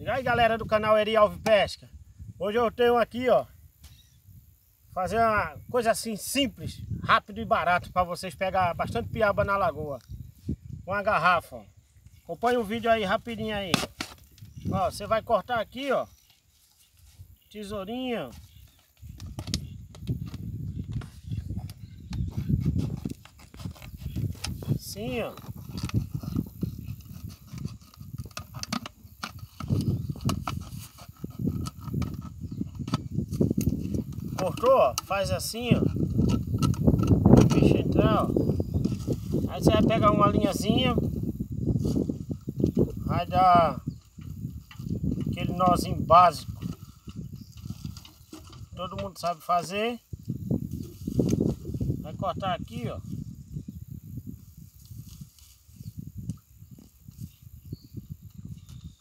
Liga aí galera do canal Eri Alves Pesca. Hoje eu tenho aqui ó, fazer uma coisa assim simples, rápido e barato para vocês pegar bastante piaba na lagoa. Uma garrafa. Ó. Acompanhe o vídeo aí rapidinho aí. Ó, você vai cortar aqui ó, tesourinha. Assim ó. Cortou, ó, faz assim, ó. O bicho entrar, ó. Aí você vai pegar uma linhazinha. Vai dar aquele nozinho básico. Todo mundo sabe fazer. Vai cortar aqui, ó.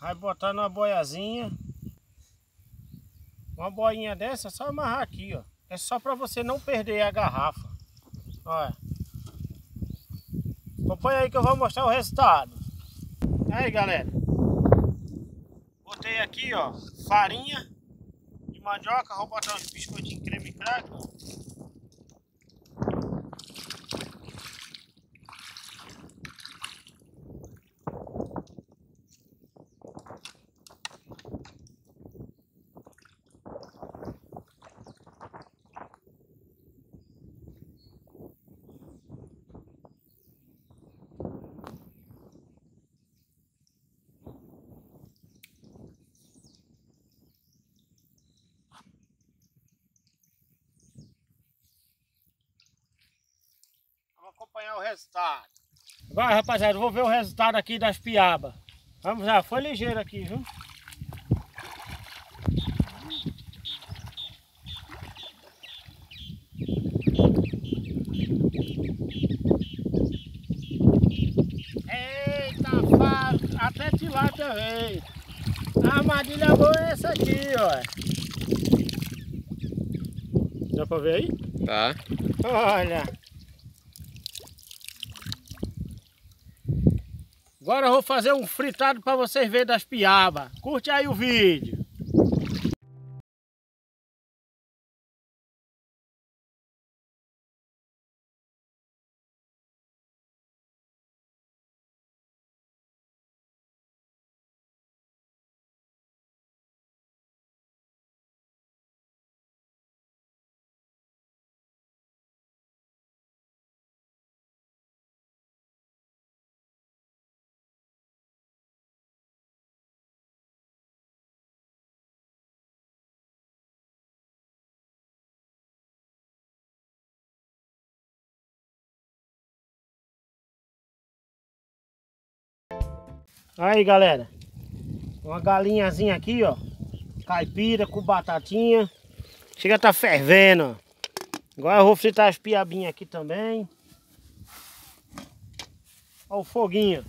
Vai botar numa boiazinha. Uma boinha dessa é só amarrar aqui, ó. É só para você não perder a garrafa. Olha. Acompanha aí que eu vou mostrar o resultado. Aí, galera. Botei aqui, ó, farinha de mandioca. Vou botar uns biscoitinhos creme crack. Vamos acompanhar o resultado. Agora, rapaziada, vou ver o resultado aqui das piabas. Vamos lá, foi ligeiro aqui, viu? Eita, até tilápia veio. A armadilha boa é essa aqui, ó. Dá pra ver aí? Tá. Olha. Agora eu vou fazer um fritado para vocês verem das piabas. Curte aí o vídeo. Aí galera, uma galinhazinha aqui ó, caipira com batatinha, chega a tá fervendo. Agora eu vou fritar as piabinhas aqui também. Olha o foguinho.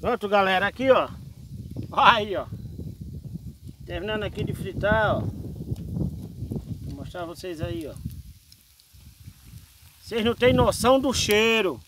Pronto, galera, aqui, ó. Aí, ó. Terminando aqui de fritar, ó. Vou mostrar vocês aí, ó. Vocês não têm noção do cheiro.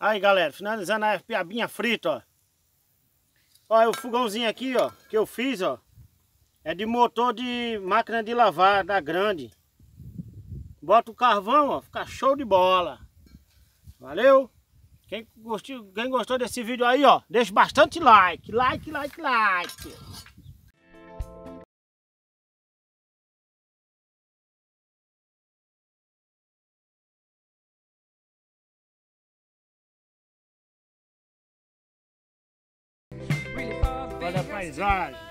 Aí, galera, finalizando a piabinha frita, ó. Olha o fogãozinho aqui, ó, que eu fiz, ó. É de motor de máquina de lavar, da grande. Bota o carvão, ó, fica show de bola. Valeu? Quem gostou, quem gostou desse vídeo aí, ó, deixa bastante like. Like, like, like. Olha a paisagem.